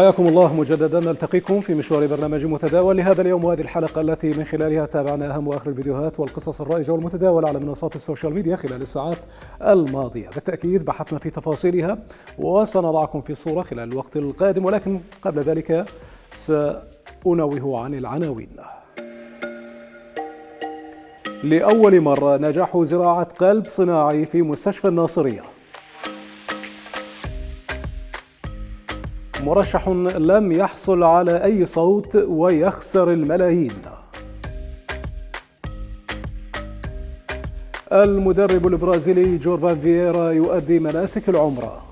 حياكم الله مجددا. نلتقيكم في مشوار برنامج متداول لهذا اليوم وهذه الحلقة التي من خلالها تابعنا أهم وآخر الفيديوهات والقصص الرائجة والمتداولة على منصات السوشيال ميديا خلال الساعات الماضية. بالتأكيد بحثنا في تفاصيلها وسنضعكم في الصورة خلال الوقت القادم ولكن قبل ذلك سأنوه عن العناوين. لأول مرة نجاح زراعة قلب صناعي في مستشفى الناصرية. مرشح لم يحصل على أي صوت ويخسر الملايين. المدرب البرازيلي جورفان فييرا يؤدي مناسك العمره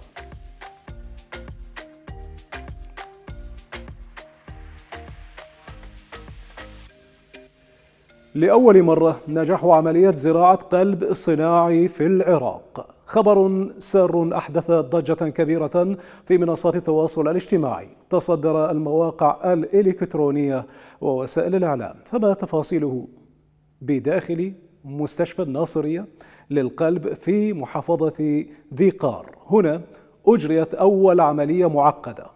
لأول مرة نجاح عملية زراعة قلب صناعي في العراق. خبر سار أحدث ضجة كبيرة في منصات التواصل الاجتماعي. تصدر المواقع الإلكترونية ووسائل الإعلام. فما تفاصيله؟ بداخل مستشفى الناصرية للقلب في محافظة ذي قار هنا أجريت أول عملية معقدة.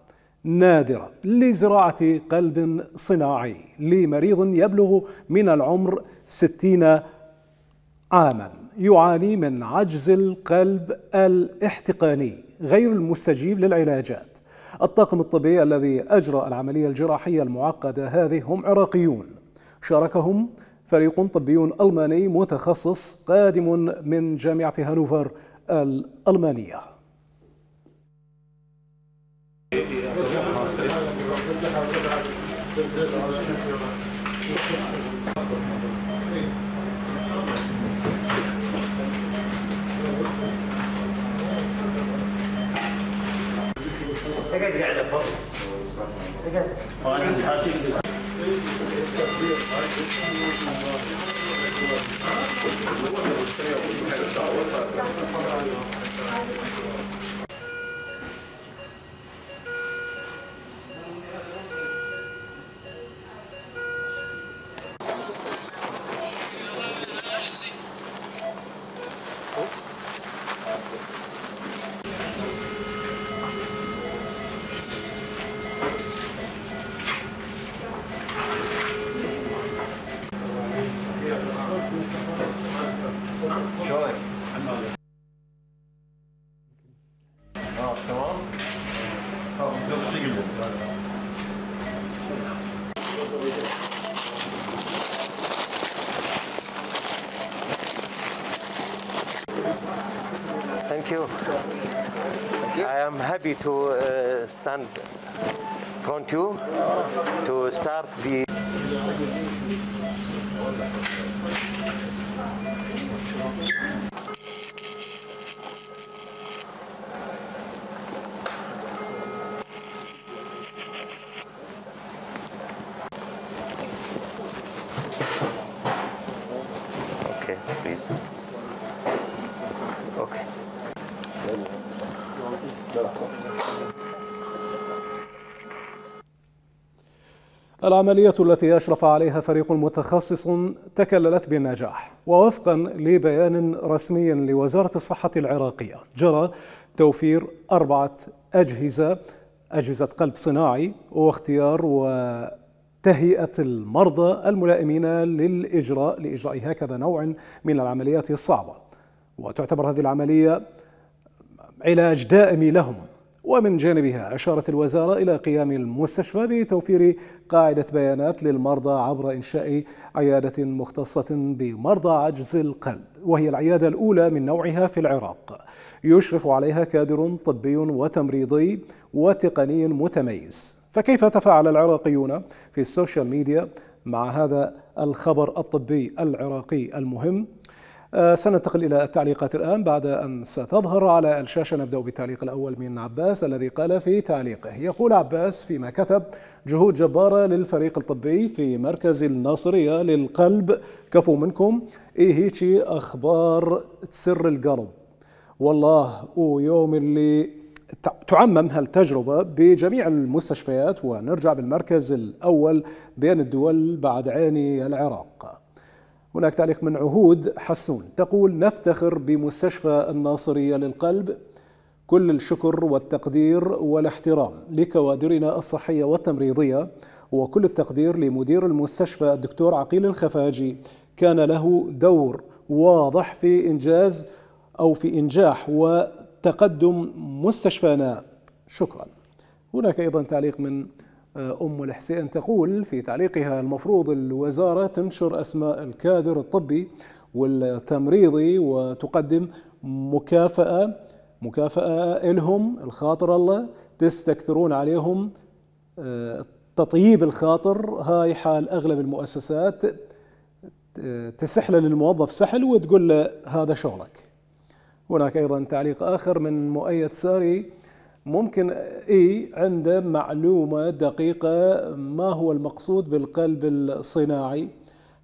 نادرة لزراعة قلب صناعي لمريض يبلغ من العمر 60 عاما. يعاني من عجز القلب الاحتقاني غير المستجيب للعلاجات. الطاقم الطبي الذي أجرى العملية الجراحية المعقدة هذه هم عراقيون. شاركهم فريق طبي ألماني متخصص قادم من جامعة هانوفر الألمانية. 一个。好，那你吧。Happy to uh, stand front you? To start the العملية التي أشرف عليها فريق متخصص تكللت بالنجاح ووفقا لبيان رسمي لوزارة الصحة العراقية جرى توفير أربعة أجهزة أجهزة قلب صناعي واختيار وتهيئة المرضى الملائمين للإجراء لإجراء هكذا نوع من العمليات الصعبة. وتعتبر هذه العملية علاج دائمي لهم. ومن جانبها أشارت الوزارة إلى قيام المستشفى بتوفير قاعدة بيانات للمرضى عبر إنشاء عيادة مختصة بمرضى عجز القلب وهي العيادة الأولى من نوعها في العراق. يشرف عليها كادر طبي وتمريضي وتقني متميز. فكيف تفاعل العراقيون في ال social media؟ مع هذا الخبر الطبي العراقي المهم سننتقل إلى التعليقات الآن بعد أن ستظهر على الشاشة. نبدأ بالتعليق الأول من عباس الذي قال في تعليقه. يقول عباس فيما كتب جهود جبارة للفريق الطبي في مركز الناصرية للقلب. كفو منكم. إيه هيجي أخبار تسر القلب؟ والله ويوم اللي تعمم هالتجربة بجميع المستشفيات. ونرجع بالمركز الأول بين الدول بعد عيني العراق. هناك تعليق من عهود حسون تقول نفتخر بمستشفى الناصرية للقلب. كل الشكر والتقدير والاحترام لكوادرنا الصحية والتمريضية وكل التقدير لمدير المستشفى الدكتور عقيل الخفاجي. كان له دور واضح في إنجاز أو في إنجاح وتقدم مستشفانا. شكرا. هناك أيضا تعليق من أم الحسين تقول في تعليقها المفروض الوزارة تنشر أسماء الكادر الطبي والتمريضي وتقدم مكافأة مكافأة لهم الخاطر الله تستكثرون عليهم تطيب الخاطر هاي حال أغلب المؤسسات تسحله للموظف سحل وتقول له هذا شغلك. هناك أيضا تعليق آخر من مؤيد ساري ممكن اي عنده معلومة دقيقة ما هو المقصود بالقلب الصناعي.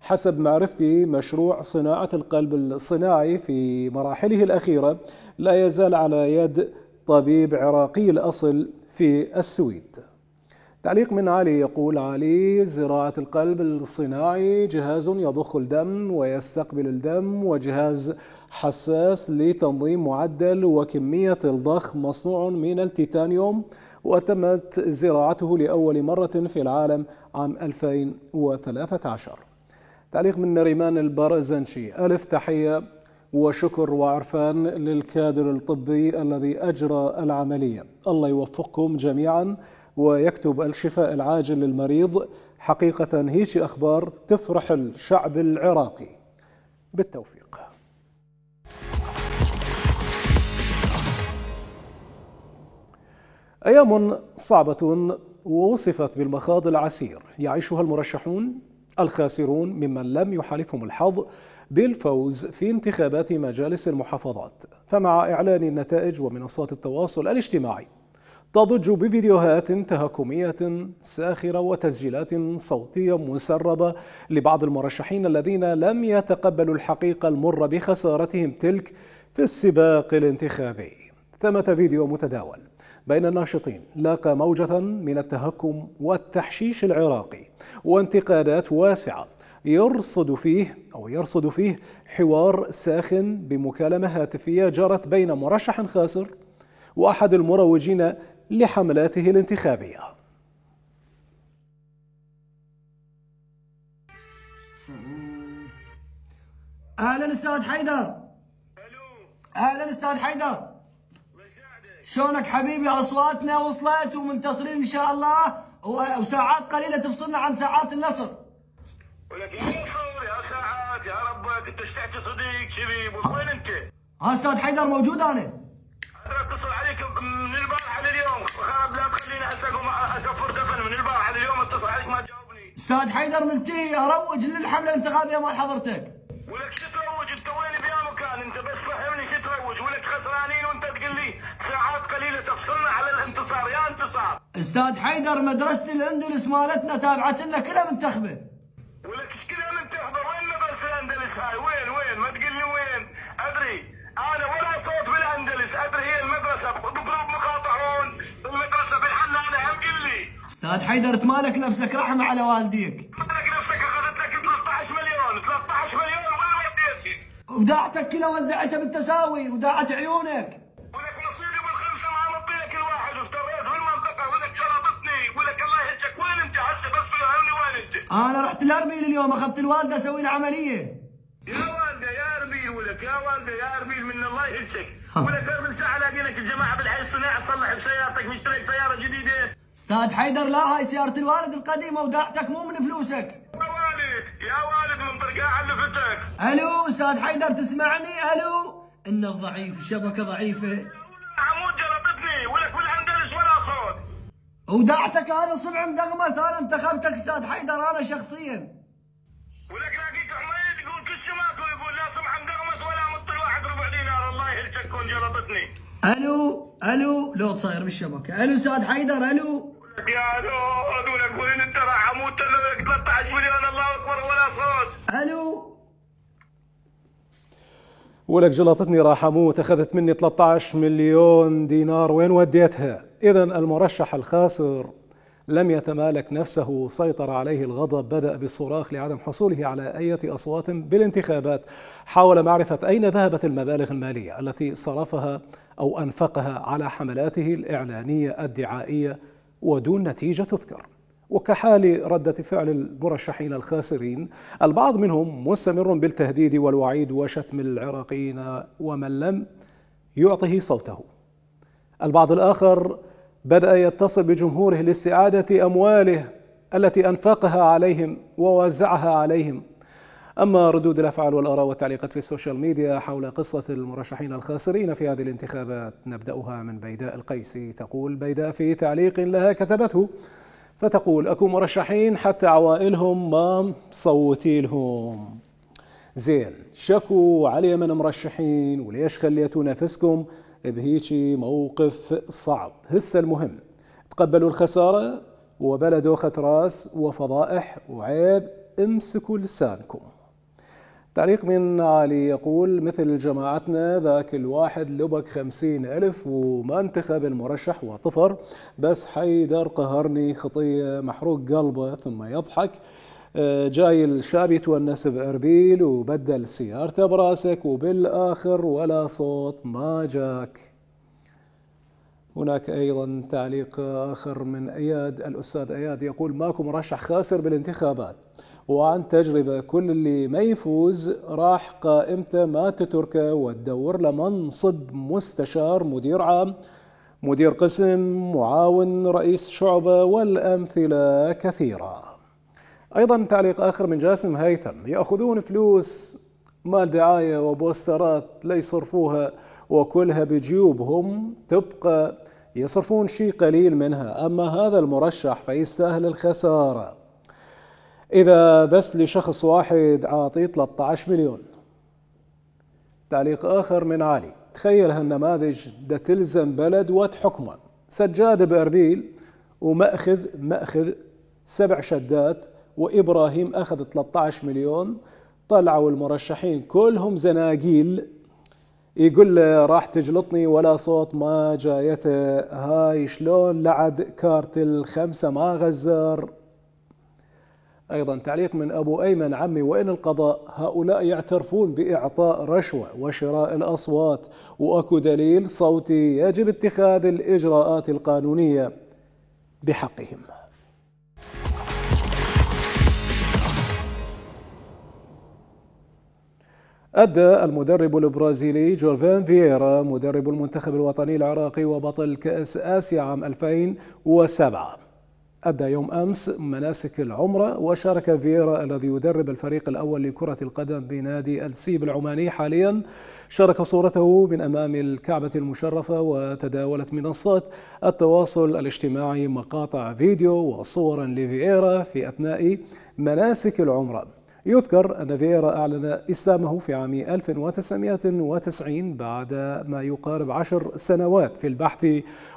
حسب معرفتي مشروع صناعة القلب الصناعي في مراحله الأخيرة لا يزال على يد طبيب عراقي الأصل في السويد. تعليق من علي يقول علي زراعة القلب الصناعي جهاز يضخ الدم ويستقبل الدم وجهاز حساس لتنظيم معدل وكمية الضخ مصنوع من التيتانيوم وتمت زراعته لأول مرة في العالم عام 2013 تعليق من نريمان البرزنشي. ألف تحية وشكر وعرفان للكادر الطبي الذي أجرى العملية. الله يوفقكم جميعاً ويكتب الشفاء العاجل للمريض. حقيقة هيش أخبار تفرح الشعب العراقي. بالتوفيق. أيام صعبة ووصفت بالمخاض العسير يعيشها المرشحون الخاسرون ممن لم يحالفهم الحظ بالفوز في انتخابات مجالس المحافظات. فمع إعلان النتائج ومنصات التواصل الاجتماعي تضج بفيديوهات تهكمية ساخرة وتسجيلات صوتية مسربة لبعض المرشحين الذين لم يتقبلوا الحقيقة المرة بخسارتهم تلك في السباق الانتخابي. ثمة فيديو متداول. بين الناشطين. لاقى موجة من التهكم والتحشيش العراقي وانتقادات واسعة يرصد فيه أو يرصد فيه حوار ساخن بمكالمة هاتفية جرت بين مرشح خاسر وأحد المروجين لحملاته الانتخابية. أهلا أستاذ حيدر. أهلا أستاذ حيدر. شلونك حبيبي؟ أصواتنا وصلت ومنتصرين إن شاء الله. وساعات قليلة تفصلنا عن ساعات النصر. ولك يا يا ساعات يا ربك انت إيش تحكي صديق كذي وين أنت؟ ها أستاذ حيدر موجود أنا. أتصل عليك من البارحة لليوم. خرب لا تخليني هسه اقوم أكفر دفن. من البارحة لليوم أتصل عليك ما تجاوبني أستاذ حيدر ملتي أروج للحملة الانتخابية مال حضرتك. ولك شو تروج؟ أنت وين مكان أنت بس فهمني شو تروج ولك خسرانين وأنت تقول لي ساعات قليلة تفصلنا على الانتصار يا انتصار. أستاذ حيدر مدرسه الأندلس مالتنا تابعت لنا كلها منتخبة. ولك إيش كذا منتخبة؟ وين مدرسه الأندلس هاي؟ وين وين؟ ما تقول لي وين. أدري. أنا ولا صوت بالاندلس أدري هي المدرسة بجروب مقاطعون المدرسة بالحنانه هم قل لي. أستاذ حيدر تمالك نفسك رحم على والديك. مالك نفسك أخذت لك 13 مليون. 13 مليون. وين؟ وداعتك كلها وزعتها بالتساوي وداعت عيونك. ولك نصيبي بالخمسه ما مطي لك الواحد وافتريت بالمنطقة ولك شربتني ولك الله يهجك. وين انت؟ هسه بس فهمني وين انت؟ أنا رحت الاربيل اليوم أخذت الوالدة أسوي لها عملية. يا والده يا اربيل ولك يا والده يا اربيل من الله يهجك. ولك اربيل ساعة الاقي لك الجماعة بالحي الصناعي تصلح بسيارتك مشترك سيارة جديدة. أستاذ حيدر لا هاي سيارة الوالد القديمة وداعتك مو من فلوسك. علفتك ألو أستاذ حيدر تسمعني؟ ألو. انك ضعيف الشبكة ضعيفة. عمود جربتني ولك بالاندلس ولا صوت. وداعتك أنا صبح مدغمت أنا انتخبتك أستاذ حيدر أنا شخصيا. ولك لاقيك حميد يقول كل شيء ماكو يقول لا سمح مدغمس ولا مط الواحد ربع دينار الله يهلكك كون جلطتني ألو ألو. لو صاير بالشبكة. ألو أستاذ حيدر ألو. يا وين لك 13 مليون الله أكبر ولا صوت. ألو؟ ولك جلطتني راح أموت أخذت مني 13 مليون دينار وين وديتها؟ اذا المرشح الخاسر لم يتمالك نفسه سيطر عليه الغضب بدأ بالصراخ لعدم حصوله على أي أصوات بالانتخابات حاول معرفة أين ذهبت المبالغ المالية التي صرفها أو أنفقها على حملاته الإعلانية الدعائية ودون نتيجة تذكر. وكحال ردة فعل المرشحين الخاسرين البعض منهم مستمر بالتهديد والوعيد وشتم العراقيين ومن لم يعطه صوته. البعض الآخر بدأ يتصل بجمهوره لاستعادة أمواله التي أنفقها عليهم ووزعها عليهم. أما ردود الأفعال والآراء والتعليقات في السوشيال ميديا حول قصة المرشحين الخاسرين في هذه الانتخابات نبدأها من بيداء القيسي تقول بيداء في تعليق لها كتبته. فتقول أكو مرشحين حتى عوائلهم ما صوتي لهم زين شكوا علي من مرشحين وليش خليتوا نفسكم بهيجي موقف صعب؟ هسه المهم تقبلوا الخسارة وبلا دوخة راس وفضائح وعيب امسكوا لسانكم. تعليق من علي يقول مثل جماعتنا ذاك الواحد لبك خمسين ألف وما انتخب المرشح وطفر بس حيدر قهرني خطية محروق قلبه ثم يضحك. آه، جاي الشاب يتونس بأربيل وبدل سيارته براسك وبالآخر ولا صوت ما جاك. هناك أيضا تعليق آخر من أياد الأستاذ أياد يقول ماكو مرشح خاسر بالانتخابات. وعن تجربة كل اللي ما يفوز راح قائمته ما تتركه وتدور له منصب مستشار مدير عام. مدير قسم معاون رئيس شعبة والأمثلة كثيرة. أيضا تعليق آخر من جاسم هيثم. يأخذون فلوس مال دعاية وبوسترات ليصرفوها وكلها بجيوبهم. تبقى يصرفون شيء قليل منها. أما هذا المرشح فيستاهل الخسارة. إذا بس لشخص واحد عاطي 13 مليون. تعليق آخر من علي. تخيل هالنماذج ده تلزم بلد وتحكمه سجاد بأربيل ومأخذ مأخذ سبع شدات وإبراهيم أخذ 13 مليون. طلعوا المرشحين كلهم زناقيل. يقول له راح تجلطني ولا صوت ما جايته. هاي شلون لعد كارت الخمسة ما غزر؟ أيضا تعليق من أبو أيمن عمي وإن القضاء هؤلاء يعترفون بإعطاء رشوة وشراء الأصوات. وأكو دليل صوتي يجب اتخاذ الإجراءات القانونية بحقهم. أدى المدرب البرازيلي جورفان فييرا مدرب المنتخب الوطني العراقي وبطل كأس آسيا عام 2007 أدى يوم أمس مناسك العمرة وشارك فييرا الذي يدرب الفريق الأول لكرة القدم بنادي السيب العماني. حاليا شارك صورته من أمام الكعبة المشرفة وتداولت منصات التواصل الاجتماعي مقاطع فيديو وصورا لفييرا في أثناء مناسك العمرة. يذكر أن فييرا أعلن إسلامه في عام 1990 بعد ما يقارب عشر سنوات في البحث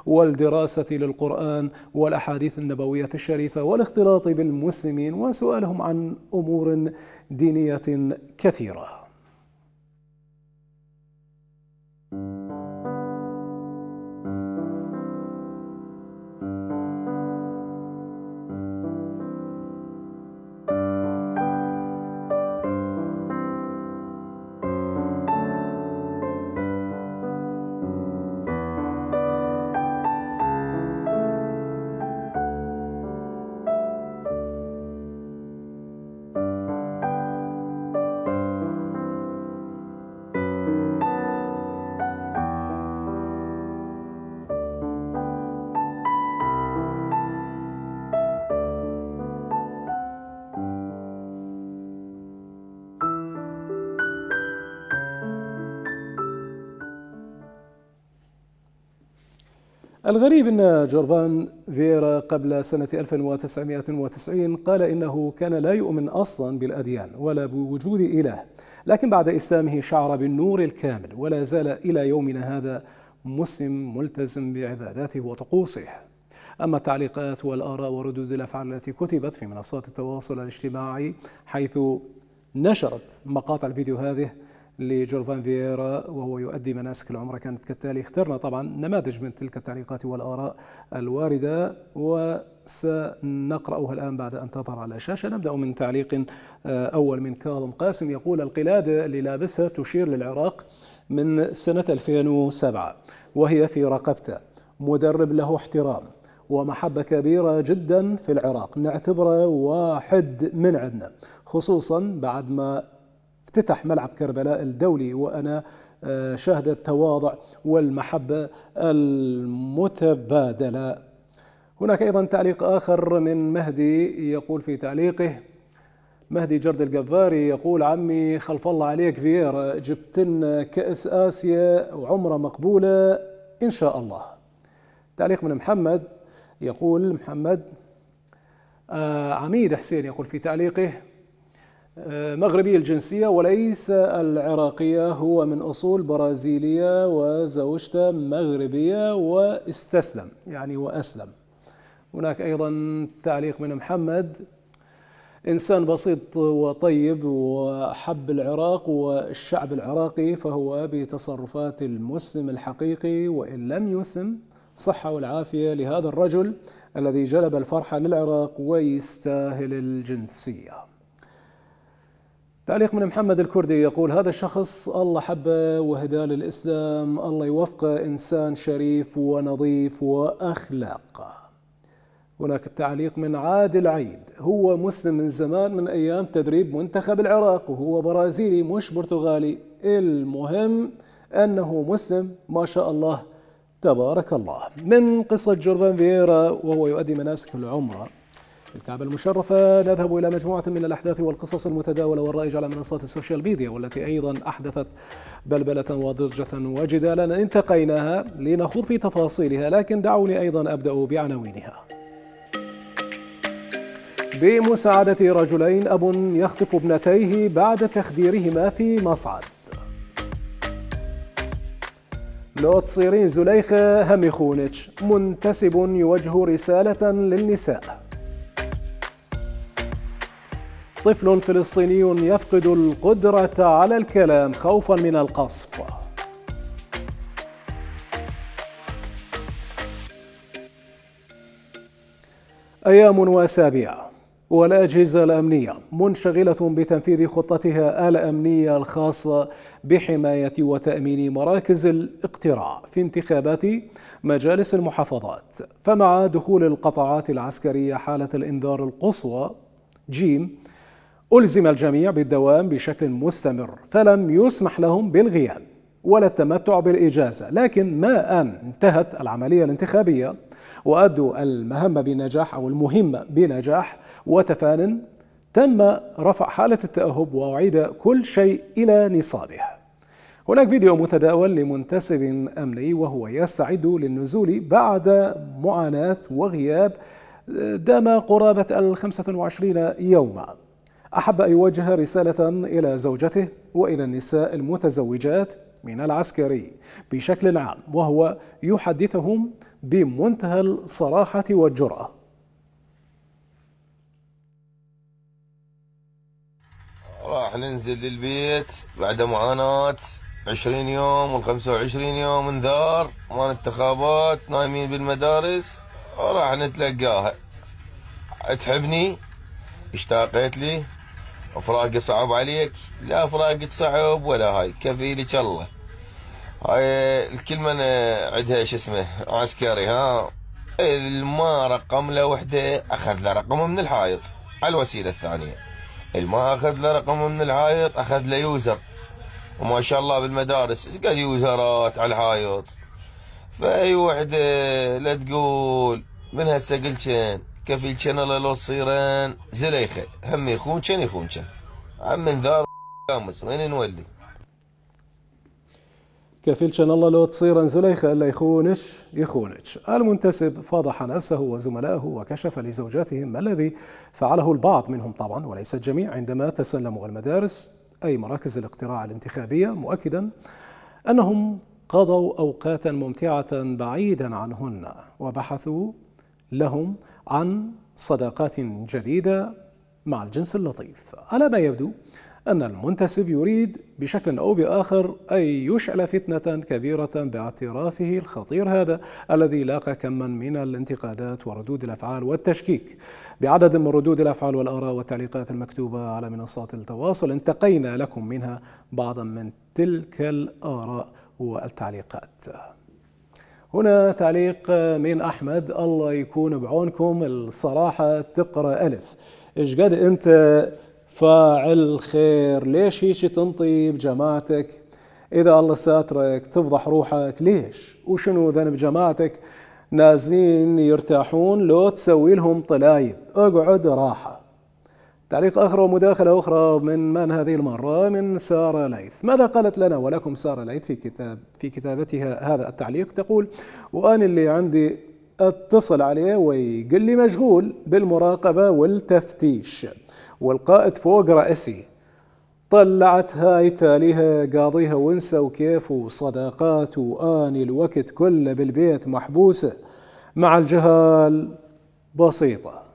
والدراسة للقرآن والأحاديث النبوية الشريفة والاختلاط بالمسلمين وسؤالهم عن أمور دينية كثيرة. الغريب أن جورفان فيرا قبل سنة 1990 قال إنه كان لا يؤمن أصلا بالأديان ولا بوجود إله لكن بعد إسلامه شعر بالنور الكامل ولا زال إلى يومنا هذا مسلم ملتزم بعباداته وطقوسه. أما التعليقات والآراء وردود الأفعال التي كتبت في منصات التواصل الاجتماعي حيث نشرت مقاطع الفيديو هذه لجورفان فييرا وهو يؤدي مناسك العمرة كانت كالتالي. اخترنا طبعا نماذج من تلك التعليقات والآراء الواردة وسنقرأها الآن بعد أن تظهر على الشاشة. نبدأ من تعليق آه، أول من كاظم قاسم. يقول القلادة اللي لابسها تشير للعراق من سنة 2007 وهي في رقبته. مدرب له احترام ومحبة كبيرة جدا في العراق. نعتبره واحد من عندنا خصوصا بعد ما افتتح ملعب كربلاء الدولي وأنا آه، شاهد التواضع والمحبة المتبادلة. هناك أيضا تعليق آخر من مهدي يقول في تعليقه مهدي جرد القفاري يقول عمي خلف الله عليك فييرا جبت لنا كأس آسيا وعمرة مقبولة إن شاء الله. تعليق من محمد يقول محمد آه عميد حسين يقول في تعليقه مغربي الجنسية وليس العراقية هو من أصول برازيلية وزوجته مغربية واستسلم يعني وأسلم. هناك أيضا تعليق من محمد. إنسان بسيط وطيب وحب العراق والشعب العراقي فهو بتصرفات المسلم الحقيقي وإن لم يسم صحة والعافية لهذا الرجل الذي جلب الفرحة للعراق ويستاهل الجنسية. تعليق من محمد الكردي يقول هذا الشخص الله حبه وهداه للإسلام الله يوفقه إنسان شريف ونظيف وأخلاق. هناك تعليق من عادل عيد هو مسلم من زمان من أيام تدريب منتخب العراق وهو برازيلي مش برتغالي. المهم أنه مسلم ما شاء الله تبارك الله. من قصة جورفان فييرا وهو يؤدي مناسك العمرة. الكعبة المشرفة. نذهب إلى مجموعة من الأحداث والقصص المتداولة والرائجة على منصات ال social media والتي أيضا أحدثت بلبلة وضجة وجدالا انتقيناها لنخوض في تفاصيلها لكن دعوني أيضا أبدأ بعناوينها. بمساعدة رجلين أب يخطف ابنتيه بعد تخديرهما في مصعد. لو تصيرين زليخة هم يخونج منتسب يوجه رسالة للنساء. طفل فلسطيني يفقد القدرة على الكلام خوفا من القصف. أيام وأسابيع والأجهزة الأمنية منشغلة بتنفيذ خطتها الأمنية الخاصة بحماية وتأمين مراكز الاقتراع في انتخابات مجالس المحافظات. فمع دخول القطاعات العسكرية حالة الإنذار القصوى جيم ألزم الجميع بالدوام بشكل مستمر فلم يسمح لهم بالغياب ولا التمتع بالإجازة لكن ما أن انتهت العملية الانتخابية وأدوا المهمة بنجاح أو المهمة بنجاح وتفان تم رفع حالة التأهب وأعيد كل شيء إلى نصابه. هناك فيديو متداول لمنتسب أمني وهو يستعد للنزول بعد معاناة وغياب دام قرابة الخمسة وعشرين يوما. أحب أن يوجه رسالة إلى زوجته وإلى النساء المتزوجات من العسكري بشكل عام وهو يحدثهم بمنتهى الصراحة والجرأة. راح ننزل للبيت بعد معاناة عشرين يوم والخمسة وعشرين يوم انذار مال انتخابات نايمين بالمدارس وراح نتلقاها. تحبني؟ اشتاقت لي. فراقي صعب عليك. لا فراقي صعب ولا هاي كفيلك الله. هاي الكلمة عندها شو اسمه عسكري ها؟ ما رقم له وحده أخذ له رقمه من الحائط. على الوسيلة الثانية الما أخذ له رقمه من الحائط أخذ له يوزر. وما شاء الله بالمدارس قال يوزرات على الحائط؟ فأي وحدة لا تقول من هسه قلت كفيل كان لو تصيرن زليخه هم يخون كان يخون كان عم انذار كامس وين نولي؟ كفيل كان الله لو تصيرن زليخه ألا يخونش؟ يخونش. المنتسب فضح نفسه وزملائه وكشف لزوجاتهم ما الذي فعله البعض منهم طبعا وليس الجميع عندما تسلموا المدارس. أي مراكز الاقتراع الانتخابية مؤكدا أنهم قضوا أوقاتا ممتعة بعيدا عنهن وبحثوا لهم عن صداقات جديدة مع الجنس اللطيف. على ما يبدو أن المنتسب يريد بشكل أو بآخر أن يشعل فتنة كبيرة باعترافه الخطير هذا الذي لاقى كما من الانتقادات وردود الأفعال والتشكيك. بعدد من ردود الأفعال والآراء والتعليقات المكتوبة على منصات التواصل انتقينا لكم منها بعضا من تلك الآراء والتعليقات. هنا تعليق من أحمد. الله يكون بعونكم. الصراحة تقرأ ألف. إيش قد أنت فاعل خير؟ ليش هيك تنطي بجماعتك إذا الله ساترك تفضح روحك. ليش؟ وشنو ذنب جماعتك؟ نازلين يرتاحون لو تسوي لهم طلايب. اقعد راحة. تعليق آخر ومداخلة أخرى من من هذه المرة من سارة ليث. ماذا قالت لنا ولكم سارة ليث في كتاب في كتابتها هذا التعليق؟ تقول وأنا اللي عندي اتصل عليه ويقول لي مشغول بالمراقبة والتفتيش. والقائد فوق رأسي طلعت هاي تاليها قاضيها وانسى وكيف وصداقات واني الوقت كله بالبيت محبوسة مع الجهال بسيطة.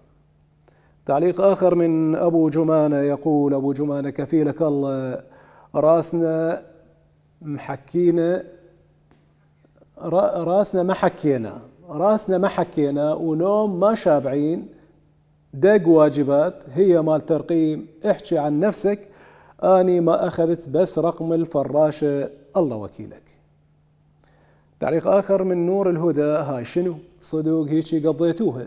تعليق آخر من أبو جمانة يقول أبو جمانة كفيلك الله. رأسنا محكينا رأسنا ما حكينا. رأسنا ما حكينا ونوم ما شابعين. دق واجبات هي مال ترقيم. احكي عن نفسك. آني ما أخذت بس رقم الفراشه الله وكيلك. تعليق آخر من نور الهدى. هاي شنو؟ صدوق هيك قضيتوها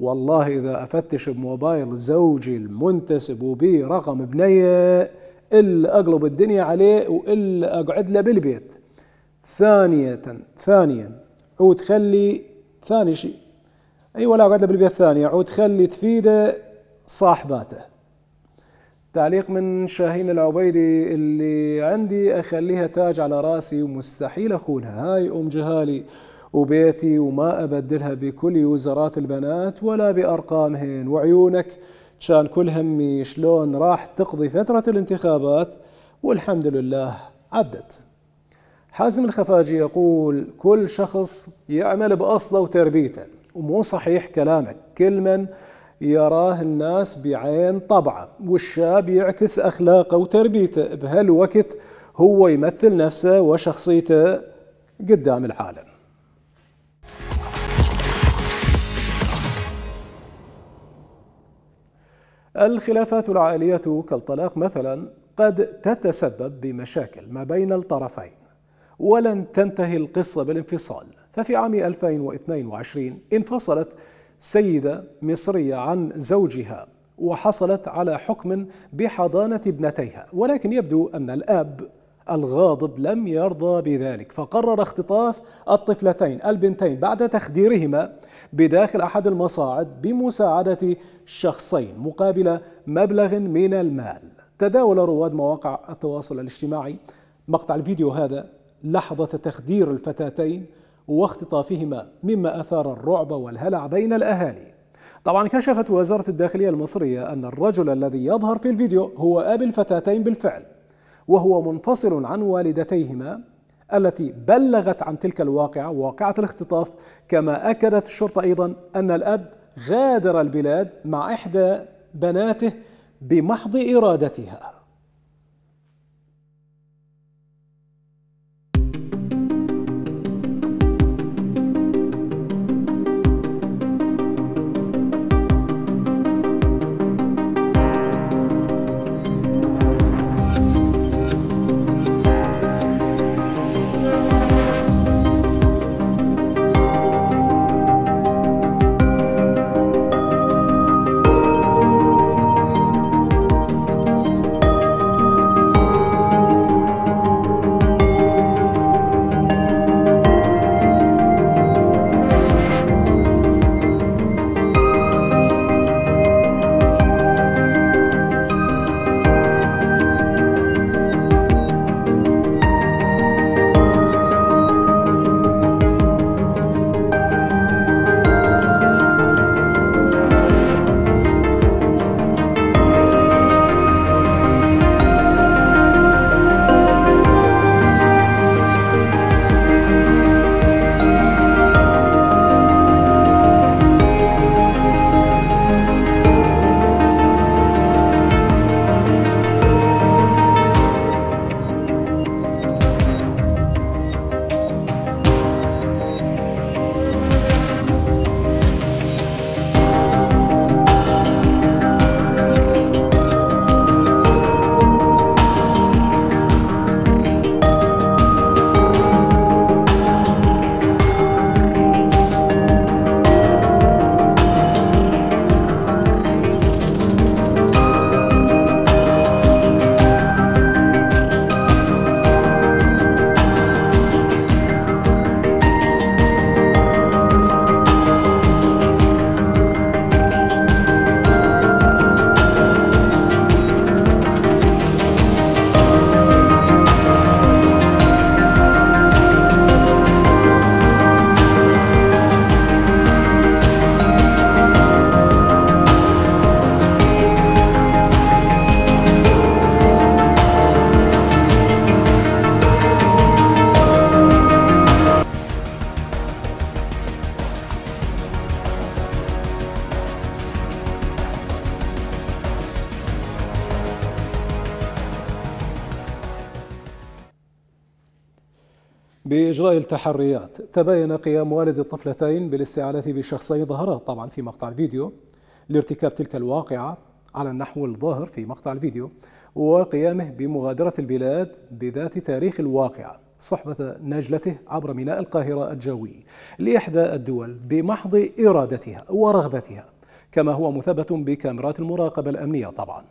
والله إذا أفتش بموبايل زوجي المنتسب وبي رقم بنيه إلا أقلب الدنيا عليه وإلا أقعد له بالبيت. ثانية ثانيا عود خلي ثاني شيء. اي ولا أقعد له بالبيت ثاني عود خلي تفيده صاحباته. تعليق من شاهين العبيدي اللي عندي أخليها تاج على راسي ومستحيل أخونها. هاي أم جهالي. وبيتي وما أبدلها بكل يوزرات البنات ولا بأرقامهن. وعيونك كان كل همي شلون راح تقضي فترة الانتخابات والحمد لله عدت. حازم الخفاجي يقول كل شخص يعمل بأصله وتربيته ومو صحيح كلامك. كل من يراه الناس بعين طبعة والشاب يعكس أخلاقه وتربيته. بهالوقت هو يمثل نفسه وشخصيته قدام العالم. الخلافات العائلية كالطلاق مثلا قد تتسبب بمشاكل ما بين الطرفين ولن تنتهي القصة بالانفصال. ففي عام 2022 انفصلت سيدة مصرية عن زوجها وحصلت على حكم بحضانة ابنتيها ولكن يبدو أن الأب الغاضب لم يرضى بذلك فقرر اختطاف الطفلتين البنتين بعد تخديرهما بداخل أحد المصاعد بمساعدة شخصين مقابل مبلغ من المال. تداول رواد مواقع التواصل الاجتماعي مقطع الفيديو هذا لحظة تخدير الفتاتين واختطافهما مما أثار الرعب والهلع بين الأهالي. طبعا كشفت وزارة الداخلية المصرية أن الرجل الذي يظهر في الفيديو هو أبي الفتاتين بالفعل. وهو منفصل عن والدتيهما التي بلغت عن تلك الواقعة واقعة الاختطاف كما أكدت الشرطة أيضا أن الأب غادر البلاد مع إحدى بناته بمحض إرادتها. بإجراء التحريات. تبين قيام والد الطفلتين بالاستعانة بشخصين ظهرا طبعا في مقطع الفيديو لارتكاب تلك الواقعة على النحو الظاهر في مقطع الفيديو وقيامه بمغادرة البلاد بذات تاريخ الواقعة صحبة نجلته عبر ميناء القاهرة الجوي لإحدى الدول بمحض إرادتها ورغبتها كما هو مثبت بكاميرات المراقبة الأمنية طبعا.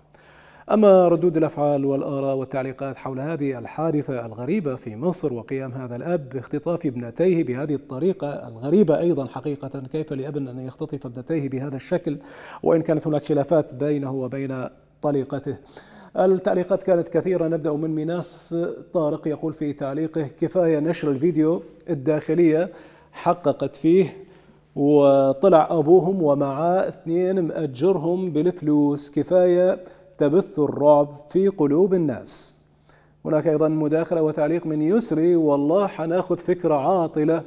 أما ردود الأفعال والآراء والتعليقات حول هذه الحادثة الغريبة في مصر وقيام هذا الأب باختطاف ابنتيه بهذه الطريقة الغريبة أيضا حقيقة كيف لأب أن يختطف ابنتيه بهذا الشكل؟ وإن كانت هناك خلافات بينه وبين طليقته. التعليقات كانت كثيرة. نبدأ من ميناس طارق يقول في تعليقه كفاية نشر الفيديو الداخلية حققت فيه وطلع أبوهم ومعاه اثنين مأجرهم بالفلوس. كفاية تبث الرعب في قلوب الناس. هناك أيضا مداخلة وتعليق من يسري والله حناخذ فكرة عاطلة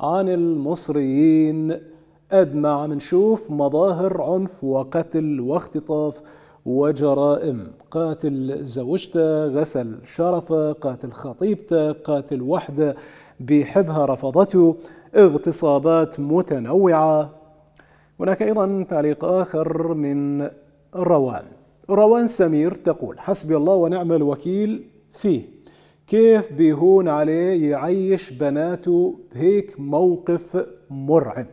عن المصريين. أدمع منشوف مظاهر عنف وقتل واختطاف وجرائم. قاتل زوجته غسل شرفه قاتل خطيبته قاتل وحده بيحبها رفضته. اغتصابات متنوعة. هناك أيضا تعليق آخر من روان. روان سمير تقول حسبي الله ونعم الوكيل فيه. كيف بيهون عليه يعيش بناته بهيك موقف مرعب؟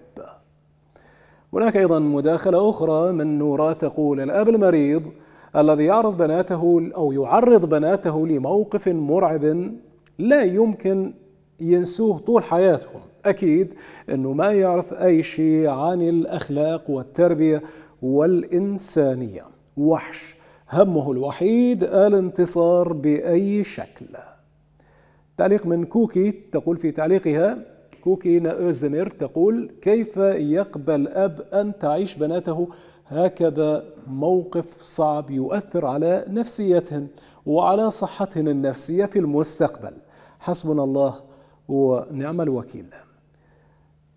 هناك أيضا مداخلة أخرى من نورا تقول الأب المريض الذي يعرض بناته أو يعرض بناته لموقف مرعب لا يمكن ينسوه طول حياتهم. أكيد أنه ما يعرف أي شيء عن الأخلاق والتربية والإنسانية. وحش. همه الوحيد الانتصار بأي شكل. تعليق من كوكي تقول في تعليقها كوكي أوزدمير تقول كيف يقبل أب أن تعيش بناته؟ هكذا موقف صعب يؤثر على نفسيتهن وعلى صحتهن النفسية في المستقبل. حسبنا الله ونعم الوكيل.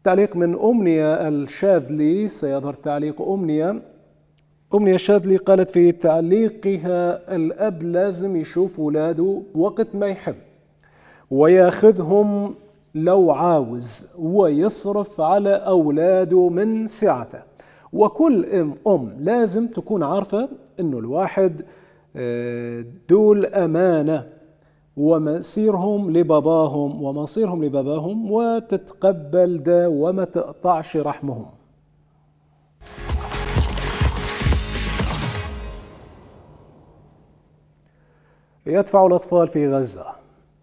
تعليق من أمنية الشاذلي سيظهر تعليق أمنية. أمنية الشاذلي قالت في تعليقها الأب لازم يشوف ولاده وقت ما يحب وياخذهم لو عاوز ويصرف على أولاده من سعته. وكل أم أم لازم تكون عارفة أنه الواحد آه، دول أمانة ومصيرهم لباباهم ومصيرهم لباباهم وتتقبل ده وما تقطعش رحمهم. يدفع الأطفال في غزة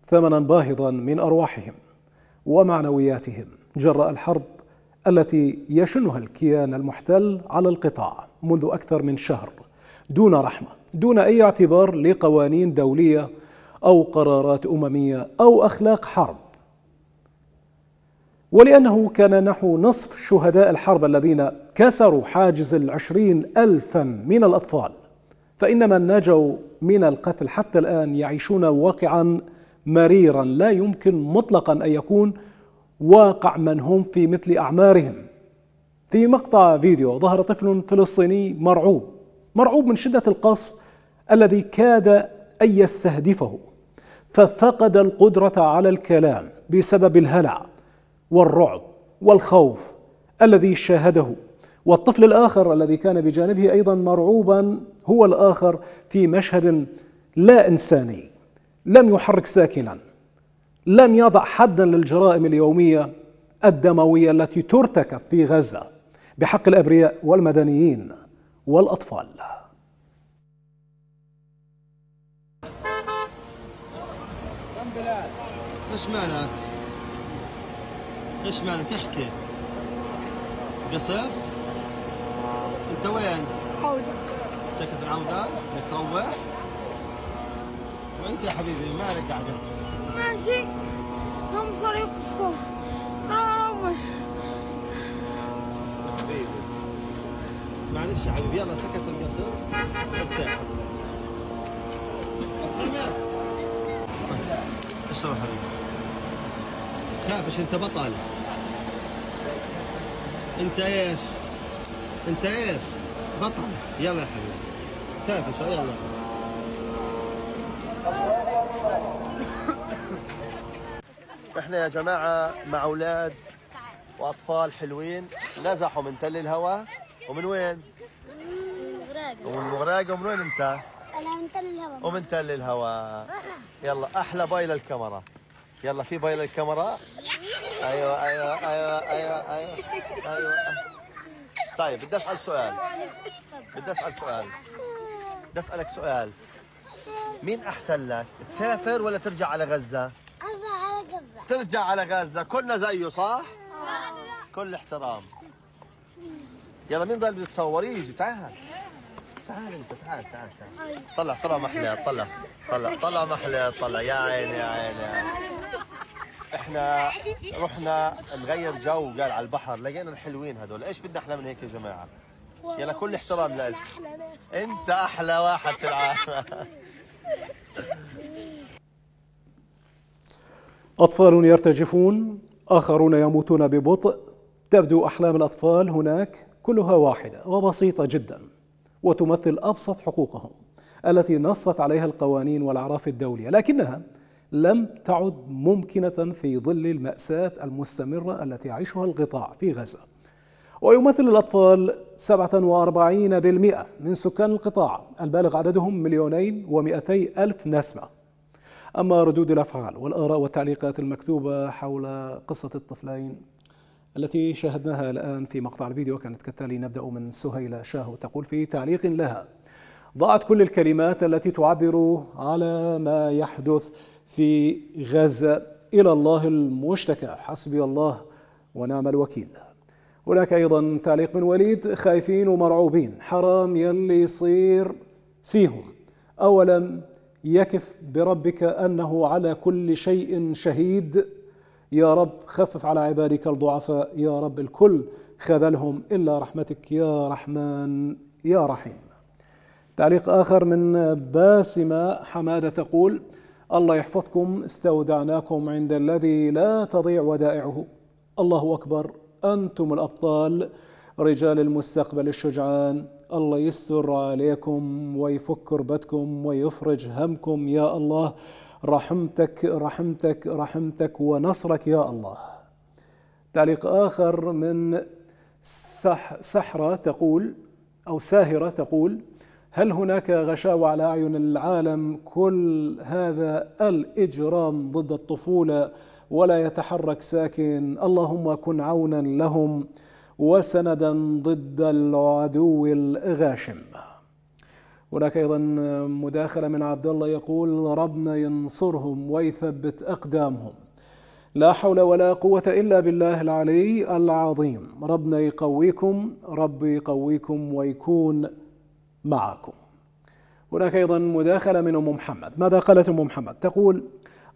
ثمنا باهظا من أرواحهم ومعنوياتهم جراء الحرب التي يشنها الكيان المحتل على القطاع منذ أكثر من شهر دون رحمة دون أي اعتبار لقوانين دولية أو قرارات أممية أو أخلاق حرب. ولأنه كان نحو نصف شهداء الحرب الذين كسروا حاجز العشرين ألفا من الأطفال فإن من نجوا من القتل حتى الآن يعيشون واقعا مريرا لا يمكن مطلقا أن يكون واقع من هم في مثل أعمارهم. في مقطع فيديو ظهر طفل فلسطيني مرعوب مرعوب من شدة القصف الذي كاد أن يستهدفه ففقد القدرة على الكلام بسبب الهلع والرعب والخوف الذي شاهده. والطفل الآخر الذي كان بجانبه أيضا مرعوبا هو الآخر في مشهد لا إنساني لم يحرك ساكنا لم يضع حدا للجرائم اليومية الدموية التي ترتكب في غزة بحق الأبرياء والمدنيين والأطفال إيش مالك؟ إيش مالك احكي قصر؟ انت وين؟ عودة سكت العودة؟ بدك تروح؟ وانت يا حبيبي مالك قاعدة؟ ماشي هم صار يقصفوا حبيبي معلش يا حبيبي يلا سكت القصر ارتاح إيش سوى حبيبي؟ خافش انت بطل انت إيش؟ انت إيش؟ بطل. يلا يا حبيبي. خافش يلا. إحنا يا جماعة مع أولاد وأطفال حلوين. نزحوا من تل الهوى. ومن وين؟ ومن مغراقه ومن وين انت؟ أنا من تل الهواء ومن تل الهوى. يلا أحلى باي للكاميرا يلا في باي للكاميرا أيوه أيوه أيوه أيوه أيوه أيوه. طيب بدي أسأل سؤال. بدي أسأل سؤال. بدي أسألك سؤال. مين أحسن لك تسافر ولا ترجع على غزة؟ ابا على جبه ترجع على غزة. كلنا زيه صح؟ كل احترام. يلا مين ضل بيتصور يجي. تعال. تعال أنت تعال تعال تعال. طلع طلع محلات طلع. طلع طلع محلات طلع. يا عيني يا عيني يا عيني. إحنا رحنا نغير جو قال على البحر لقينا الحلوين هذول. إيش بدنا أحلى من هيك يا جماعة؟ يلا كل احترام لك. أنت أحلى واحد في العالم. أطفال يرتجفون آخرون يموتون ببطء. تبدو أحلام الأطفال هناك كلها واحدة وبسيطة جدا وتمثل أبسط حقوقهم التي نصت عليها القوانين والأعراف الدولية لكنها لم تعد ممكنة في ظل المأساة المستمرة التي يعيشها القطاع في غزة. ويمثل الأطفال 47% من سكان القطاع البالغ عددهم مليونين ومئتي ألف نسمة. أما ردود الأفعال والآراء والتعليقات المكتوبة حول قصة الطفلين التي شاهدناها الآن في مقطع الفيديو كانت كالتالي نبدأ من سهيلة شاهو تقول في تعليق لها ضاعت كل الكلمات التي تعبر على ما يحدث في غزة إلى الله المشتكى. حسبي الله ونعم الوكيل. هناك أيضا تعليق من وليد. خايفين ومرعوبين. حرام يلي يصير فيهم. أولم يكف بربك أنه على كل شيء شهيد؟ يا رب خفف على عبادك الضعفاء. يا رب الكل خذلهم. إلا رحمتك يا رحمن يا رحيم. تعليق آخر من باسمة حمادة تقول الله يحفظكم استودعناكم عند الذي لا تضيع ودائعه. الله أكبر. أنتم الأبطال رجال المستقبل الشجعان. الله يستر عليكم ويفك كربتكم ويفرج همكم. يا الله رحمتك رحمتك رحمتك ونصرك يا الله. تعليق آخر من سح سحرة تقول أو ساهرة تقول هل هناك غشاوة على أعين العالم؟ كل هذا الإجرام ضد الطفولة ولا يتحرك ساكن. اللهم كن عونا لهم وسندا ضد العدو الغاشم. هناك أيضا مداخلة من عبد الله يقول ربنا ينصرهم ويثبت أقدامهم. لا حول ولا قوة إلا بالله العلي العظيم. ربنا يقويكم ربي يقويكم ويكون معكم. هناك أيضا مداخلة من أم محمد. ماذا قالت أم محمد؟ تقول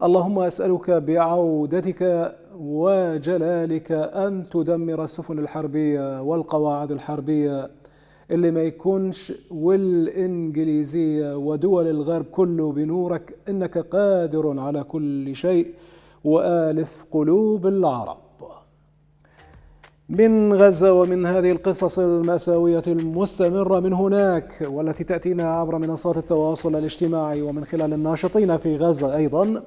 اللهم أسألك بعودتك وجلالك أن تدمر السفن الحربية والقواعد الحربية اللي ما يكونش والإنجليزية ودول الغرب كله بنورك. إنك قادر على كل شيء وآلف قلوب العرب. من غزة ومن هذه القصص المأساوية المستمرة من هناك والتي تأتينا عبر منصات التواصل الاجتماعي ومن خلال الناشطين في غزة أيضا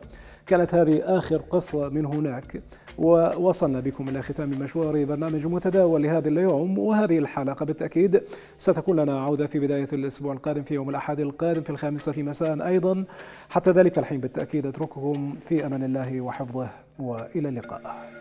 كانت هذه آخر قصة من هناك. ووصلنا بكم إلى ختام مشوار برنامج متداول لهذا اليوم وهذه الحلقة بالتأكيد ستكون لنا عودة في بداية الأسبوع القادم في يوم الأحد القادم في الخامسة مساء أيضا. حتى ذلك الحين بالتأكيد أترككم في أمان الله وحفظه وإلى اللقاء.